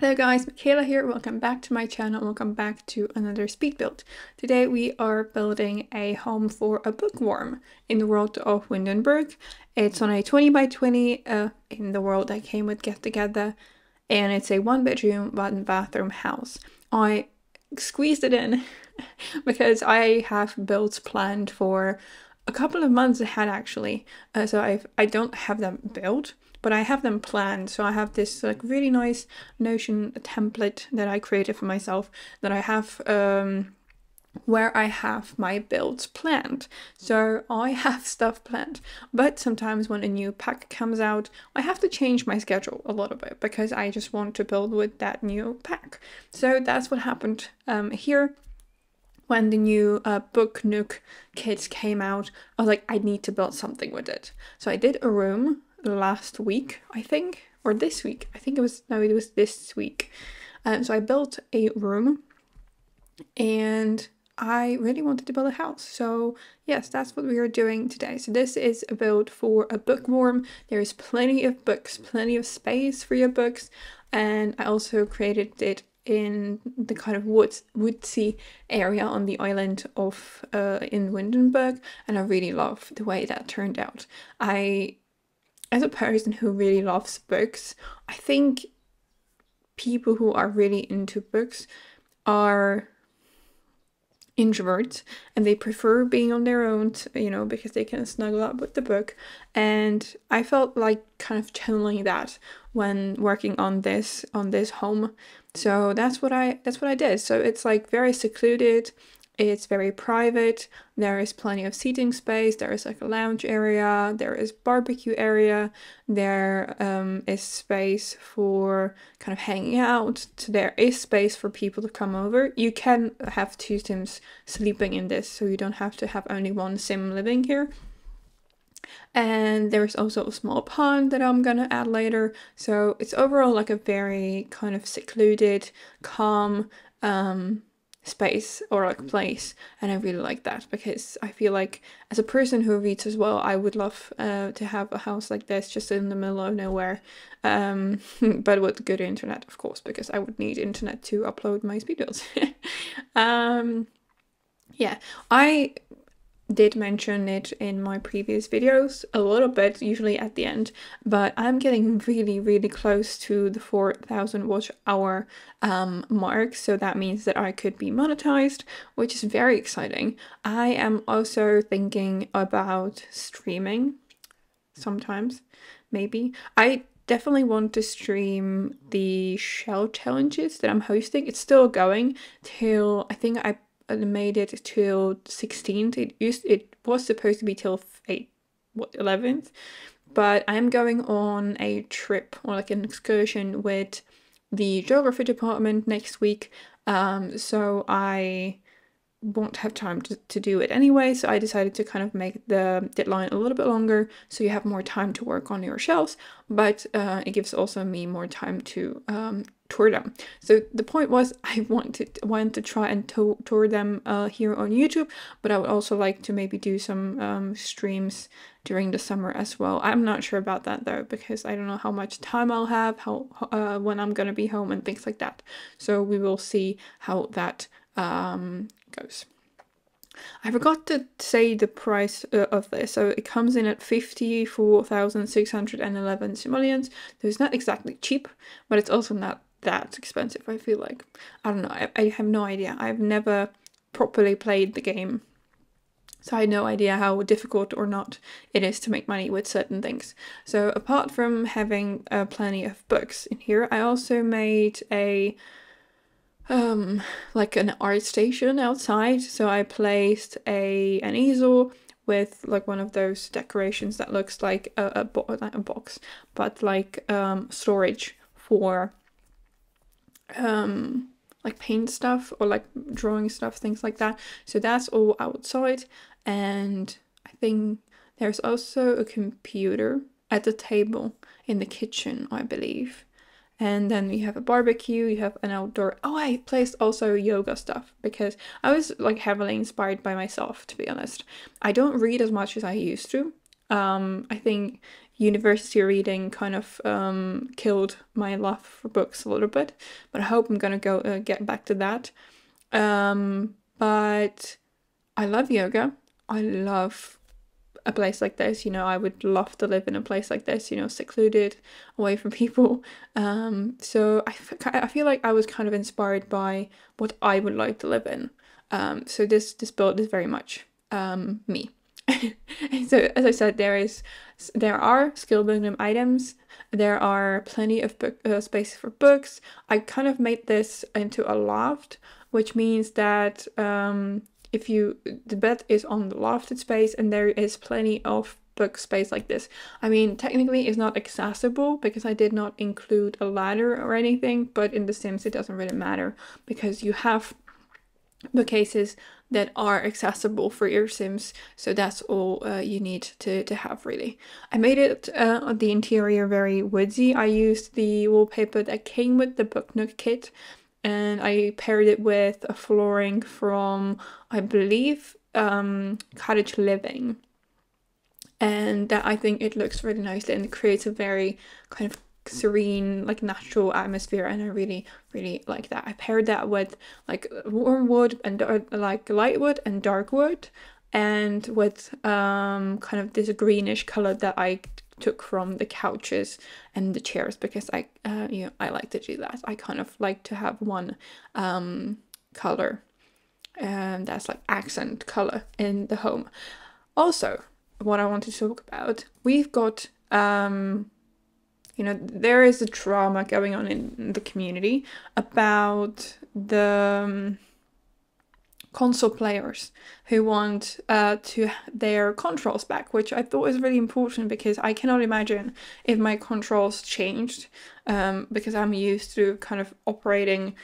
Hello guys, Michaela here, welcome back to my channel, welcome back to another speed build. Today we are building a home for a bookworm in the world of Windenburg. It's on a 20 by 20 uh, in the world that came with Get Together and it's a one bedroom, one bathroom house. I squeezed it in because I have builds planned for a couple of months ahead actually, uh, so I've, I don't have them built but I have them planned. So I have this like really nice Notion template that I created for myself that I have um, where I have my builds planned. So I have stuff planned, but sometimes when a new pack comes out, I have to change my schedule a little bit because I just want to build with that new pack. So that's what happened um, here when the new uh, Book Nook kits came out, I was like, I need to build something with it. So I did a room last week, I think, or this week. I think it was, no, it was this week. Um, so I built a room and I really wanted to build a house. So yes, that's what we are doing today. So this is a build for a bookworm. There is plenty of books, plenty of space for your books. And I also created it in the kind of woods woodsy area on the island of uh, in Windenburg and I really love the way that turned out. I as a person who really loves books, I think people who are really into books are introverts and they prefer being on their own, you know, because they can snuggle up with the book. And I felt like kind of channeling that when working on this on this home. So that's what I that's what I did. So it's like very secluded. It's very private. There is plenty of seating space. There is like a lounge area. There is barbecue area. There um, is space for kind of hanging out. So there is space for people to come over. You can have two sims sleeping in this, so you don't have to have only one sim living here. And there's also a small pond that I'm gonna add later. So it's overall like a very kind of secluded, calm, um, space or like place and i really like that because i feel like as a person who reads as well i would love uh, to have a house like this just in the middle of nowhere um, but with good internet of course because i would need internet to upload my speed builds um, yeah i did mention it in my previous videos a little bit, usually at the end, but I'm getting really, really close to the 4,000 watch hour um, mark, so that means that I could be monetized, which is very exciting. I am also thinking about streaming sometimes, maybe. I definitely want to stream the shell challenges that I'm hosting. It's still going till I think I made it till 16th. It used it was supposed to be till 8 what 11th, but I'm going on a trip or like an excursion with the geography department next week. Um, so I won't have time to, to do it anyway, so I decided to kind of make the deadline a little bit longer so you have more time to work on your shelves, but uh, it gives also me more time to um, tour them. So the point was I wanted want to try and to tour them uh, here on YouTube, but I would also like to maybe do some um, streams during the summer as well. I'm not sure about that though because I don't know how much time I'll have, how uh, when I'm gonna be home and things like that. So we will see how that um, goes. I forgot to say the price uh, of this, so it comes in at 54,611 simoleons. So it's not exactly cheap, but it's also not that expensive, I feel like. I don't know, I, I have no idea. I've never properly played the game, so I had no idea how difficult or not it is to make money with certain things. So apart from having uh, plenty of books in here, I also made a um like an art station outside. So i placed a an easel with like one of those decorations that looks like a, a, bo a box but like um storage for um like paint stuff or like drawing stuff things like that. So that's all outside. And i think there's also a computer at the table in the kitchen i believe and then you have a barbecue you have an outdoor oh i placed also yoga stuff because i was like heavily inspired by myself to be honest i don't read as much as i used to um i think university reading kind of um, killed my love for books a little bit. But I hope I'm gonna go uh, get back to that. Um, but I love yoga. I love a place like this. You know, I would love to live in a place like this. You know, secluded, away from people. Um, so I, I feel like I was kind of inspired by what I would like to live in. Um, so this this build is very much um, me. so as I said, there is there are skill building items. There are plenty of book uh, space for books. I kind of made this into a loft, which means that um, if you the bed is on the lofted space and there is plenty of book space like this. I mean, technically it's not accessible because I did not include a ladder or anything, but in The Sims it doesn't really matter because you have bookcases that are accessible for your sims so that's all uh, you need to, to have really i made it uh, the interior very woodsy i used the wallpaper that came with the book nook kit and i paired it with a flooring from i believe um, cottage living. And that i think it looks really nicely and creates a very kind of serene like natural atmosphere and i really really like that. I paired that with like warm wood and like light wood and dark wood and with um kind of this greenish color that i took from the couches and the chairs because i uh, you know i like to do that. I kind of like to have one um color and that's like accent color in the home. Also what i want to talk about we've got um you know, there is a trauma going on in the community about the um, console players who want uh, to their controls back, which I thought was really important because I cannot imagine if my controls changed um, because I'm used to kind of operating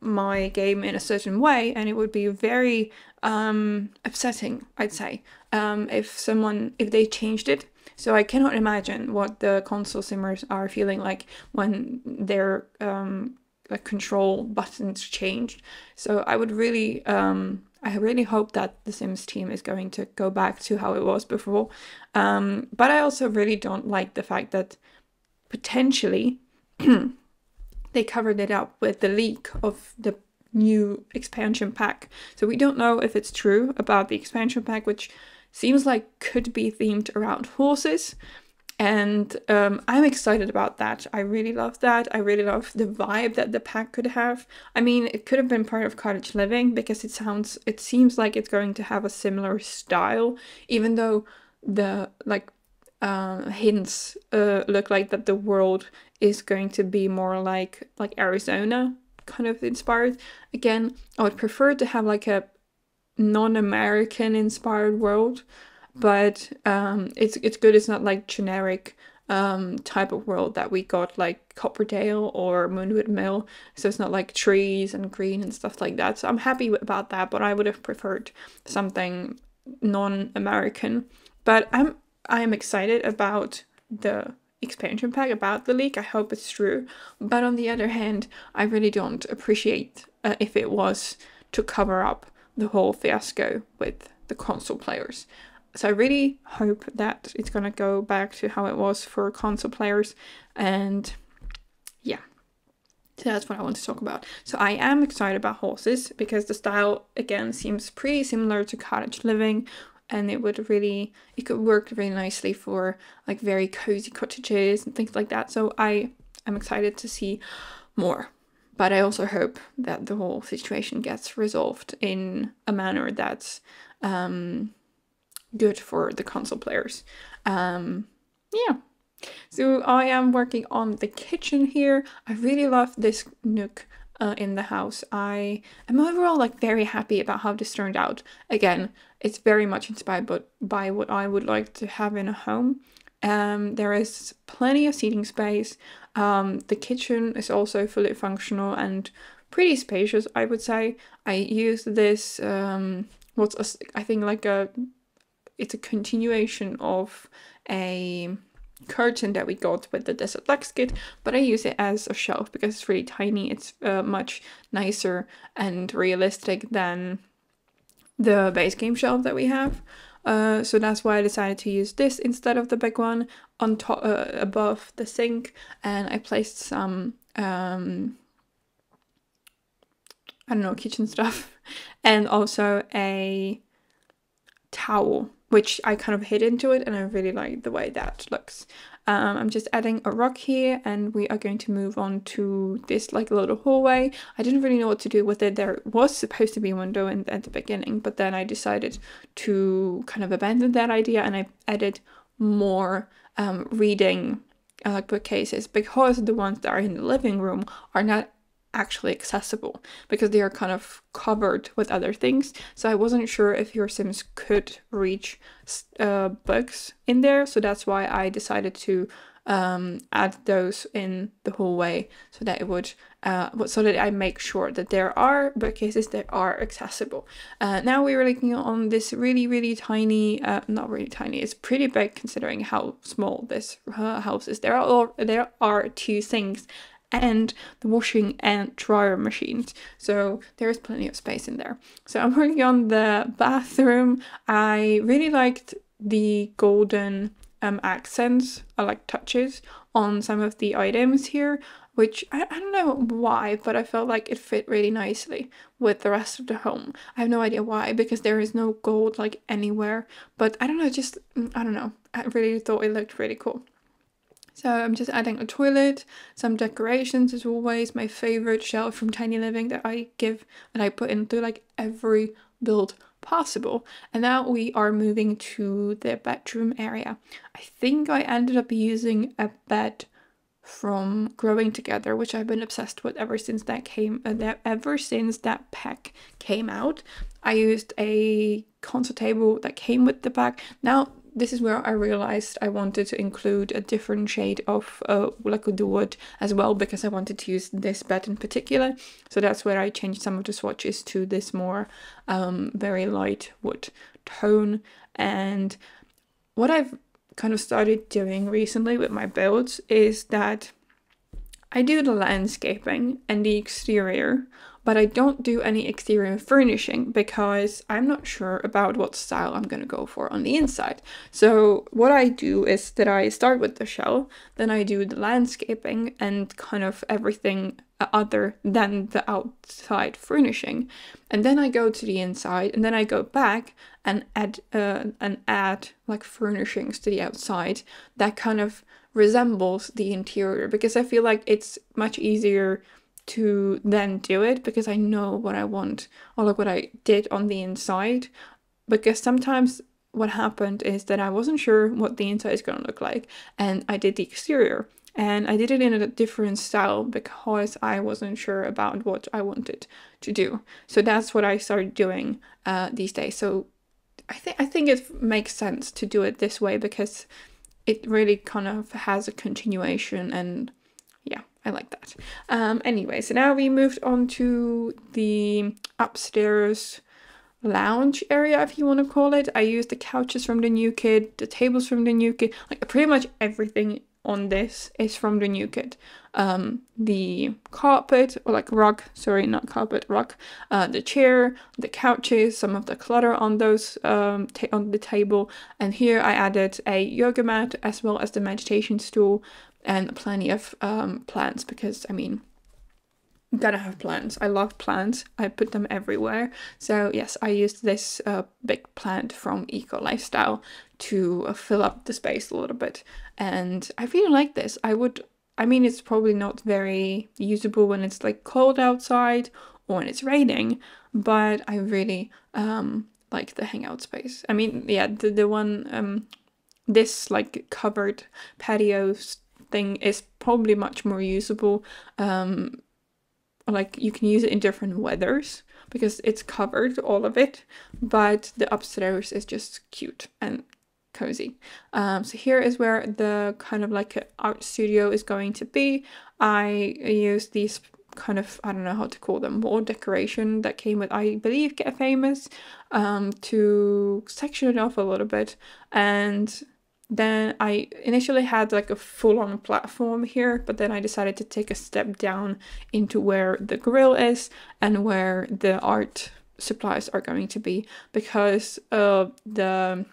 my game in a certain way and it would be very um, upsetting i'd say um, if someone if they changed it. So I cannot imagine what the console simmers are feeling like when their um, like control buttons changed. So I would really, um, I really hope that the Sims team is going to go back to how it was before. Um, but I also really don't like the fact that potentially they covered it up with the leak of the new expansion pack. So we don't know if it's true about the expansion pack, which seems like could be themed around horses. And um, I'm excited about that. I really love that. I really love the vibe that the pack could have. I mean, it could have been part of cottage living because it sounds, it seems like it's going to have a similar style, even though the like uh, hints uh, look like that the world is going to be more like like Arizona kind of inspired. Again, I would prefer to have like a non-American inspired world, but um, it's it's good. It's not like generic um, type of world that we got like Copperdale or Moonwood Mill. So it's not like trees and green and stuff like that. So I'm happy about that, but I would have preferred something non-American. But I'm I'm excited about the expansion pack about the leak. I hope it's true. But on the other hand, I really don't appreciate uh, if it was to cover up the whole fiasco with the console players. So I really hope that it's gonna go back to how it was for console players and yeah. So that's what I want to talk about. So I am excited about horses because the style again seems pretty similar to cottage living and it would really it could work really nicely for like very cozy cottages and things like that. So I am excited to see more but I also hope that the whole situation gets resolved in a manner that's um, good for the console players. Um, yeah. So I am working on the kitchen here. I really love this nook uh, in the house. I am overall like very happy about how this turned out. Again, it's very much inspired by, by what I would like to have in a home. Um, there is plenty of seating space. Um, the kitchen is also fully functional and pretty spacious, I would say. I use this, um, what's a, I think like a, it's a continuation of a curtain that we got with the Desert Lux kit, but I use it as a shelf because it's really tiny. It's uh, much nicer and realistic than the base game shelf that we have. Uh, so that's why I decided to use this instead of the big one on top uh, above the sink and I placed some um, I don't know kitchen stuff and also a towel which I kind of hid into it and I really like the way that looks. Um, I'm just adding a rock here and we are going to move on to this like little hallway. I didn't really know what to do with it. There was supposed to be a window in, at the beginning, but then I decided to kind of abandon that idea and I added more um, reading uh, bookcases because the ones that are in the living room are not actually accessible because they are kind of covered with other things. So I wasn't sure if your Sims could reach uh, books in there. So that's why I decided to um, add those in the hallway so that it would, uh, so that I make sure that there are bookcases that are accessible. Uh, now we're looking on this really, really tiny, uh, not really tiny, it's pretty big considering how small this uh, house is. There are, there are two things and the washing and dryer machines. So there is plenty of space in there. So I'm working on the bathroom. I really liked the golden um, accents, I like touches on some of the items here, which I, I don't know why, but I felt like it fit really nicely with the rest of the home. I have no idea why, because there is no gold like anywhere, but I don't know, just, mm, I don't know. I really thought it looked really cool. So I'm just adding a toilet, some decorations as always, my favorite shelf from Tiny Living that I give and I put into like every build possible. And now we are moving to the bedroom area. I think I ended up using a bed from Growing Together, which I've been obsessed with ever since that came uh, that, ever since that pack came out. I used a console table that came with the pack. Now this is where I realized I wanted to include a different shade of uh, Lakudu wood as well because I wanted to use this bed in particular. So that's where I changed some of the swatches to this more um, very light wood tone. And what I've kind of started doing recently with my builds is that I do the landscaping and the exterior but I don't do any exterior furnishing because I'm not sure about what style I'm going to go for on the inside. So what I do is that I start with the shell, then I do the landscaping and kind of everything other than the outside furnishing. And then I go to the inside and then I go back and add uh, and add like furnishings to the outside that kind of resembles the interior because I feel like it's much easier to then do it because I know what I want or like what I did on the inside. Because sometimes what happened is that I wasn't sure what the inside is going to look like and I did the exterior and I did it in a different style because I wasn't sure about what I wanted to do. So that's what I started doing uh, these days. So I think I think it makes sense to do it this way because it really kind of has a continuation and I like that. Um, anyway, so now we moved on to the upstairs lounge area, if you want to call it. I used the couches from the new kit, the tables from the new kit, like pretty much everything on this is from the new kit. Um, the carpet, or like rug, sorry, not carpet, rug, uh, the chair, the couches, some of the clutter on those um, on the table, and here I added a yoga mat as well as the meditation stool and plenty of um, plants because I mean, gotta have plants. I love plants. I put them everywhere. So yes, I used this uh, big plant from Eco Lifestyle to uh, fill up the space a little bit, and I really like this. I would. I mean, it's probably not very usable when it's like cold outside or when it's raining, but I really um, like the hangout space. I mean, yeah, the the one um, this like covered patio thing is probably much more usable. Um, like you can use it in different weathers because it's covered all of it, but the upstairs is just cute and cozy. Um, so here is where the kind of like art studio is going to be. I use these kind of I don't know how to call them wall decoration that came with I believe Get Famous um, to section it off a little bit and then I initially had like a full-on platform here, but then I decided to take a step down into where the grill is and where the art supplies are going to be because uh, the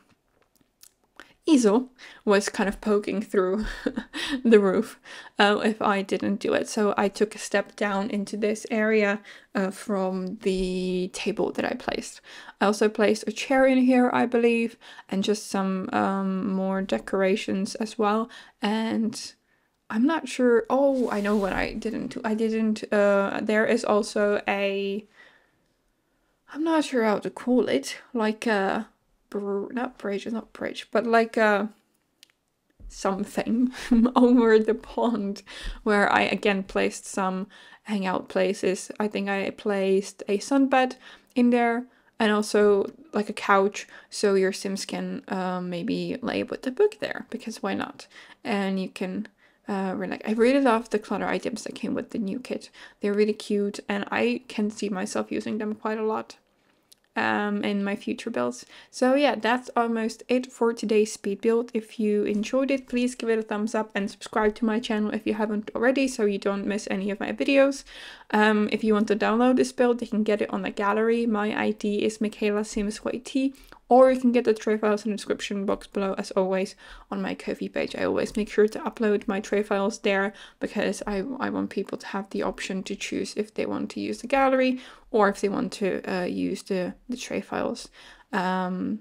easel was kind of poking through the roof uh, if I didn't do it. So I took a step down into this area uh, from the table that I placed. I also placed a chair in here, I believe, and just some um, more decorations as well. And I'm not sure. Oh, I know what I didn't do. I didn't. Uh, there is also a. I'm not sure how to call it. Like a br- not bridge, not bridge, but like a something over the pond where I again placed some hangout places. I think I placed a sunbed in there and also like a couch so your sims can um, maybe lay with the book there because why not and you can uh, relax. I really love the clutter items that came with the new kit. They're really cute and I can see myself using them quite a lot um, in my future builds. So yeah, that's almost it for today's speed build. If you enjoyed it, please give it a thumbs up and subscribe to my channel if you haven't already so you don't miss any of my videos. Um, if you want to download this build, you can get it on the gallery. My ID is Michaela Sims YT or you can get the tray files in the description box below as always on my Ko-fi page. I always make sure to upload my tray files there because I, I want people to have the option to choose if they want to use the gallery or if they want to uh, use the, the tray files um,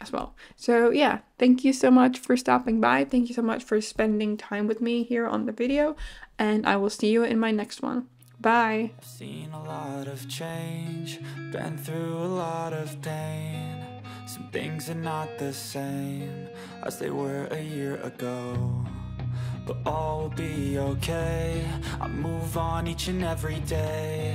as well. So yeah, thank you so much for stopping by. Thank you so much for spending time with me here on the video and I will see you in my next one. Bye. I've seen a lot of change, been through a lot of pain. Some things are not the same as they were a year ago But all will be okay I move on each and every day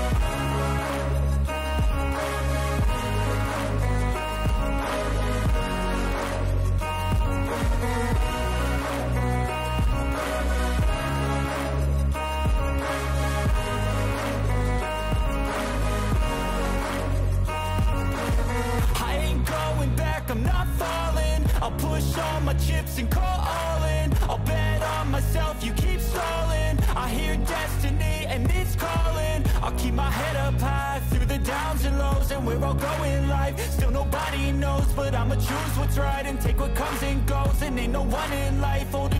nobody knows